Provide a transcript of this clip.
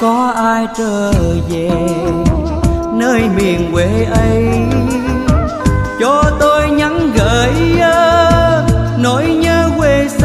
có ai trở về nơi miền quê ấy. Cho tôi nhắn gửi nỗi nhớ quê xưa